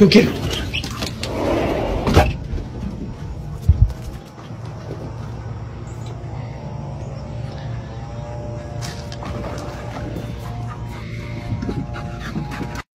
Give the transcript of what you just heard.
Yo quiero.